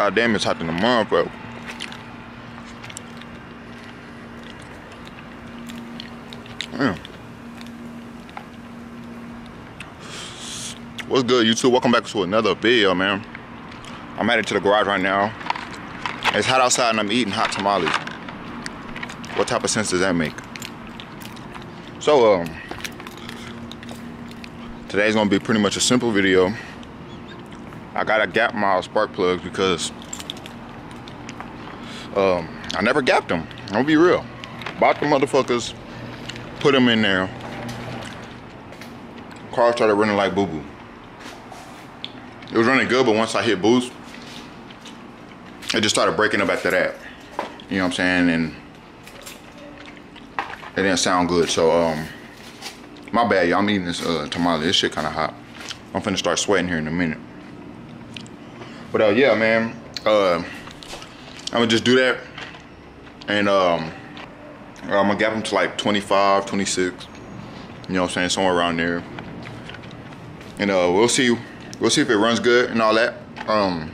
God damn, it's hot in the month, bro. Damn. What's good, YouTube? Welcome back to another video, man. I'm headed to the garage right now. It's hot outside and I'm eating hot tamales. What type of sense does that make? So, um, today's gonna be pretty much a simple video. I gotta gap my spark plugs because um, I never gapped them. I'm gonna be real. Bought the motherfuckers, put them in there. Car started running like boo boo. It was running good, but once I hit boost, it just started breaking up after that. You know what I'm saying? And it didn't sound good. So, um, my bad, y'all. I'm eating this uh, tamale. This shit kind of hot. I'm finna start sweating here in a minute. But uh, yeah, man. Uh, I'm gonna just do that, and um, I'm gonna gap them to like 25, 26. You know what I'm saying? Somewhere around there. And uh, we'll see. We'll see if it runs good and all that. Um,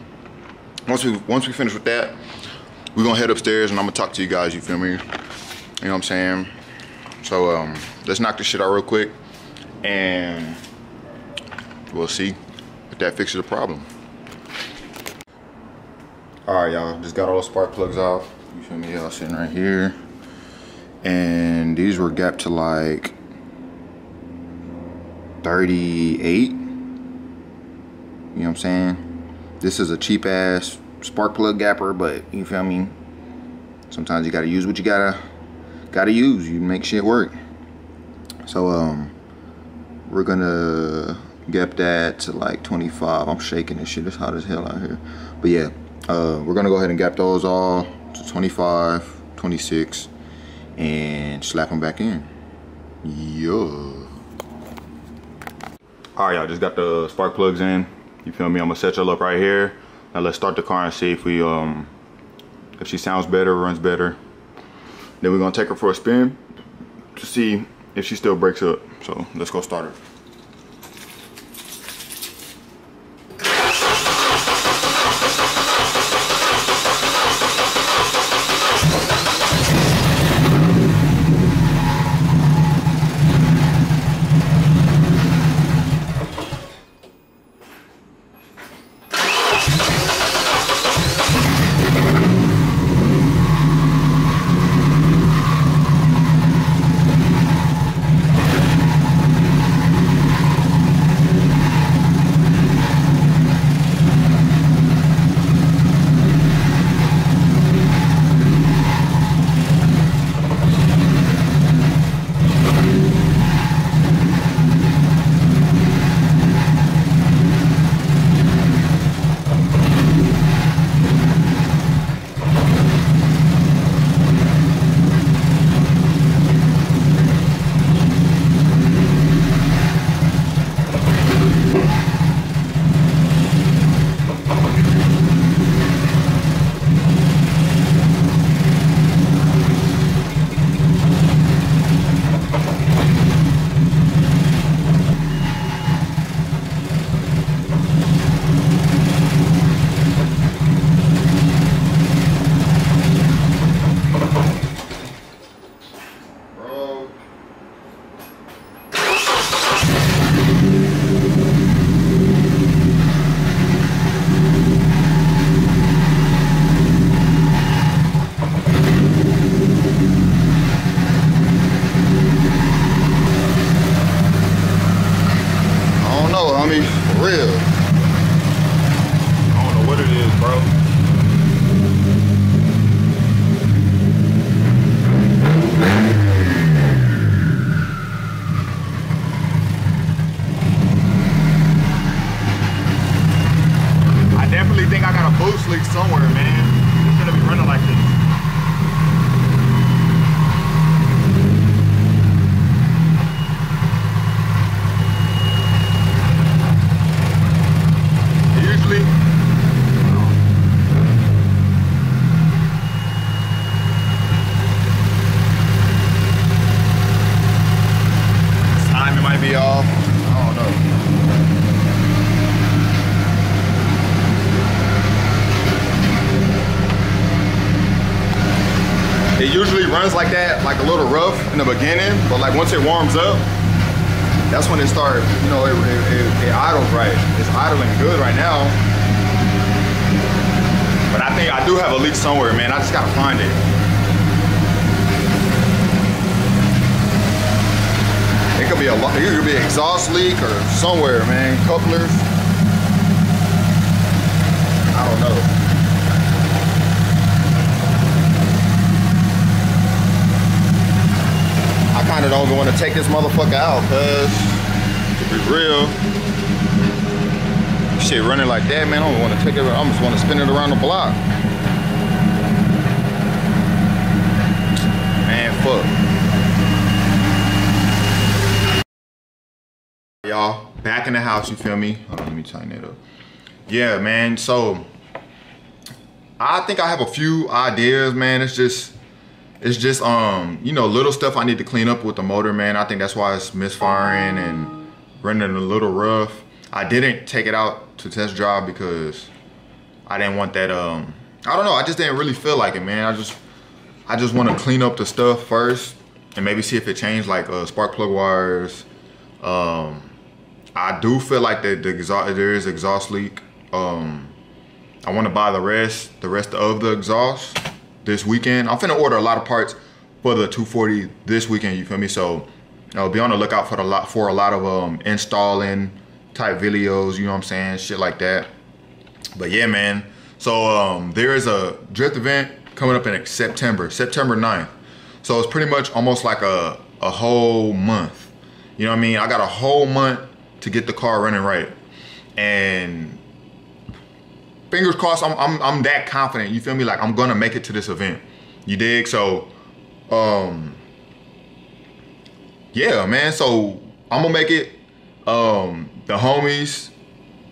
once we once we finish with that, we're gonna head upstairs and I'm gonna talk to you guys. You feel me? You know what I'm saying? So um, let's knock this shit out real quick, and we'll see if that fixes the problem. All right, y'all. Just got all the spark plugs off. You feel me? Y'all sitting right here, and these were gapped to like 38. You know what I'm saying? This is a cheap ass spark plug gapper, but you feel me? Sometimes you gotta use what you gotta gotta use. You make shit work. So um we're gonna gap that to like 25. I'm shaking this shit. It's hot as hell out here. But yeah, uh, we're gonna go ahead and gap those all to 25, 26, and slap them back in. Yeah. All right, y'all just got the spark plugs in. You feel me? I'm gonna set y'all up right here. Now let's start the car and see if we um if she sounds better, runs better. Then we're gonna take her for a spin to see if she still breaks up. So let's go start her. It usually runs like that, like a little rough in the beginning, but like once it warms up, that's when it starts, you know, it, it, it, it idles right. It's idling good right now. But I think I do have a leak somewhere, man. I just gotta find it. A it could be exhaust leak or somewhere, man. Couplers. I don't know. I kind of don't want to take this motherfucker out, cuz to be real, shit running like that, man, I don't want to take it. I just want to spin it around the block. Man, fuck. Y'all, back in the house, you feel me? Hold on, let me tighten it up. Yeah, man, so I think I have a few ideas, man. It's just it's just um you know little stuff I need to clean up with the motor man I think that's why it's misfiring and running a little rough I didn't take it out to test drive because I didn't want that um I don't know I just didn't really feel like it man I just I just want to clean up the stuff first and maybe see if it changed like uh, spark plug wires um I do feel like the, the exhaust there is exhaust leak um I want to buy the rest the rest of the exhaust this weekend. I'm finna order a lot of parts for the 240 this weekend. You feel me? So, know, be on the lookout for a lot for a lot of um, installing type videos. You know what I'm saying? Shit like that. But yeah, man. So um, there is a drift event coming up in September, September 9th. So it's pretty much almost like a a whole month. You know what I mean? I got a whole month to get the car running right. And fingers crossed, I'm, I'm, I'm that confident. You feel me? Like I'm gonna make it to this event. You dig? So, um, yeah, man. So I'm gonna make it. Um, the homies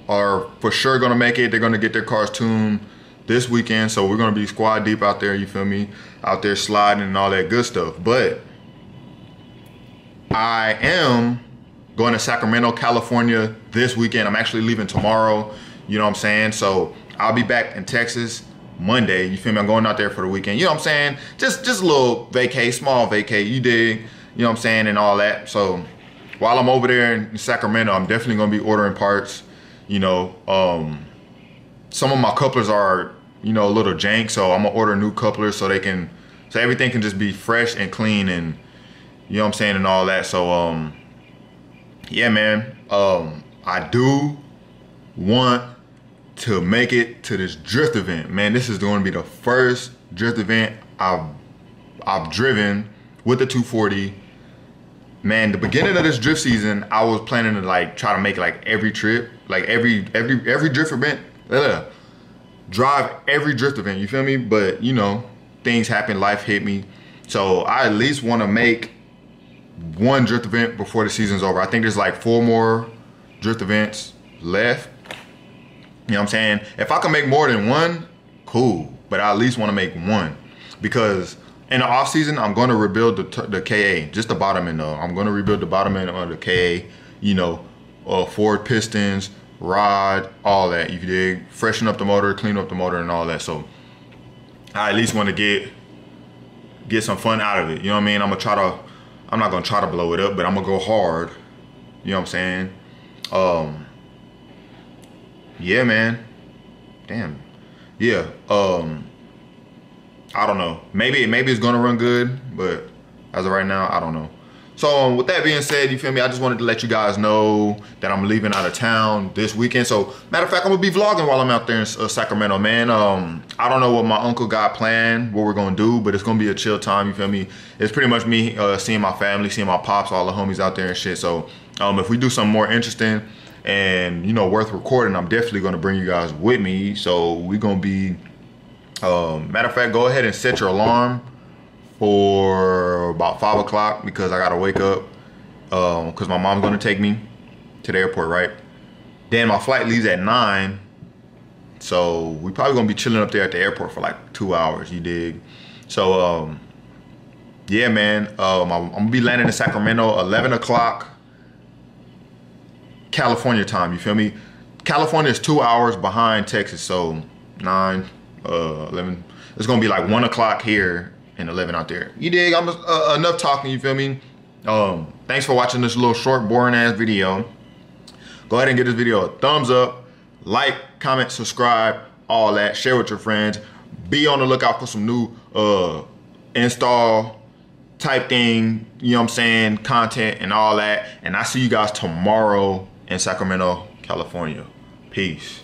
are for sure gonna make it. They're gonna get their cars tuned this weekend. So we're gonna be squad deep out there. You feel me? Out there sliding and all that good stuff. But I am going to Sacramento, California this weekend. I'm actually leaving tomorrow. You know what I'm saying? So I'll be back in Texas Monday. You feel me? I'm going out there for the weekend. You know what I'm saying? Just just a little vacay, small vacay. You dig? You know what I'm saying? And all that. So while I'm over there in Sacramento, I'm definitely gonna be ordering parts. You know, um, some of my couplers are you know a little jank, so I'm gonna order new couplers so they can so everything can just be fresh and clean and you know what I'm saying and all that. So um, yeah, man. Um, I do want to make it to this drift event. Man, this is going to be the first drift event I've I've driven with the 240. Man, the beginning of this drift season, I was planning to like try to make like every trip, like every every every drift event, ugh, drive every drift event. You feel me? But you know, things happen, life hit me, so I at least want to make one drift event before the season's over. I think there's like four more drift events left you know what I'm saying? If I can make more than one, cool. But I at least want to make one because in the off season, I'm going to rebuild the, the KA, just the bottom end though. I'm going to rebuild the bottom end of the KA, you know, uh, forward pistons, rod, all that. You dig? Freshen up the motor, clean up the motor and all that. So I at least want to get get some fun out of it. You know what I mean? I'm going to try to, I'm not to try to blow it up, but I'm to go hard. You know what I'm saying? Um, yeah, man. Damn. Yeah. Um. I don't know. Maybe maybe it's gonna run good, but as of right now, I don't know. So um, with that being said, you feel me? I just wanted to let you guys know that I'm leaving out of town this weekend. So matter of fact, I'm gonna be vlogging while I'm out there in uh, Sacramento, man. Um, I don't know what my uncle got planned, what we're gonna do, but it's gonna be a chill time. You feel me? It's pretty much me uh, seeing my family, seeing my pops, all the homies out there and shit. So um, if we do something more interesting and you know worth recording i'm definitely going to bring you guys with me so we're going to be um, matter of fact go ahead and set your alarm for about five o'clock because i gotta wake up because um, my mom's to take me to the airport right then my flight leaves at nine so we probably gonna be chilling up there at the airport for like two hours you dig so um yeah man um i'm, I'm gonna be landing in sacramento 11 o'clock California time. You feel me? California is two hours behind Texas, so nine, uh, eleven. It's gonna be like one o'clock here and the living out there. You dig? I'm uh, enough talking. You feel me? Um, thanks for watching this little short, boring ass video. Go ahead and give this video a thumbs up, like, comment, subscribe, all that. Share with your friends. Be on the lookout for some new uh, install type thing, you know what I'm saying, content and all that. And I see you guys tomorrow in Sacramento, California. Peace.